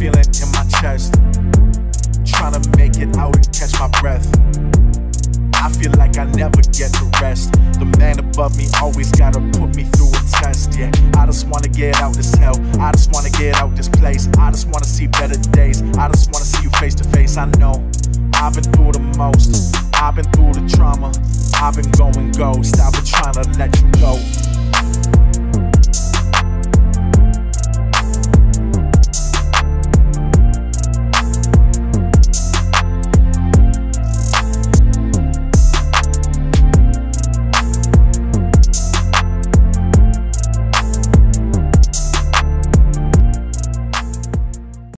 feeling in my chest. Trying to make it out and catch my breath. I feel like I never get to rest. The man above me always gotta put me through a test. Yeah, I just wanna get out this hell. I just wanna get out this place. I just wanna see better days. I just wanna see you face to face. I know I've been through the most. I've been through the trauma. I've been going ghost. I've been trying to let you go.